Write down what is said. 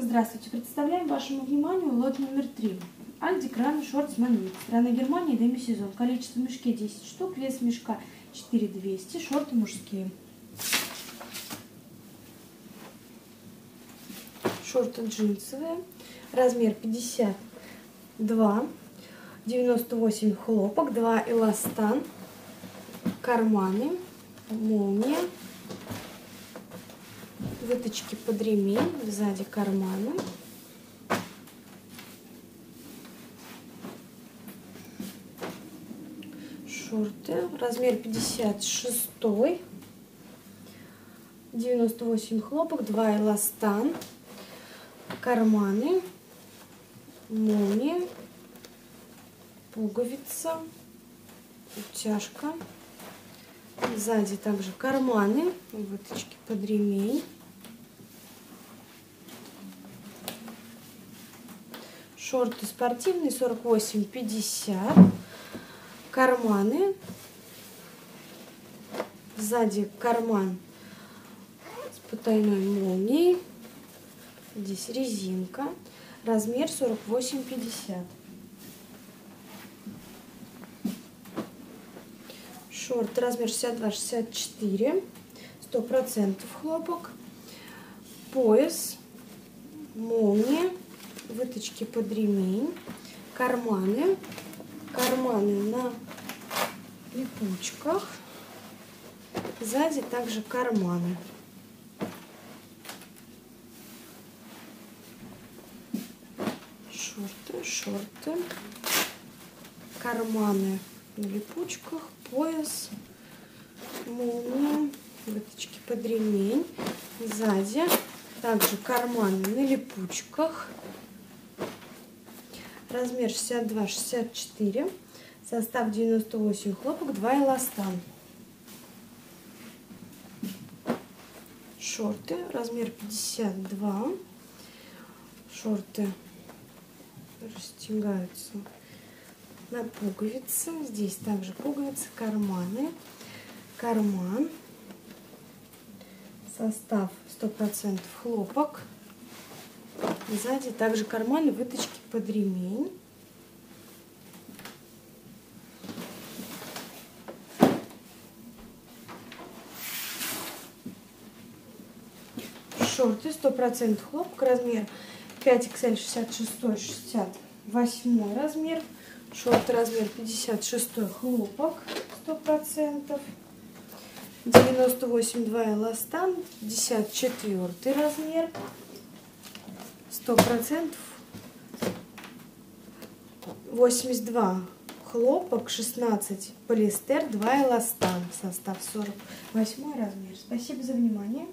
Здравствуйте, представляем вашему вниманию лот номер 3. Альди Кран Шортс Манвит. Страна Германии, демисезон. Количество мешки 10 штук, вес мешка 4200, шорты мужские. Шорты джинсовые, размер 52, 98 хлопок, 2 эластан, карманы, молния выточки под ремень, сзади карманы. Шорты, размер 56, 98 хлопок, 2 эластан, карманы, молния, пуговица, утяжка. Сзади также карманы, выточки под ремень. Шорты спортивные 48-50. Карманы. Сзади карман с потайной молнией. Здесь резинка. Размер 48-50. Шорты размер 62-64. 100% хлопок. Пояс. Молния выточки под ремень, карманы, карманы на липучках, сзади также карманы. Шорты, шорты, карманы на липучках, пояс, молния, выточки под ремень, сзади также карманы на липучках, размер 62-64, состав 98 хлопок, 2 эластан. Шорты, размер 52. Шорты расстегаются на пуговицы. Здесь также пуговицы, карманы, карман. Состав 100% хлопок. Сзади также карманы, выточки под ремень. Шорты 100% хлопок, размер 5XL 66 68 размер. Шорты размер 56 хлопок 100%. 98 2 эластан, 54 размер сто процентов. 82 хлопок, 16 полиэстер, 2 эластан, состав 48 размер. Спасибо за внимание.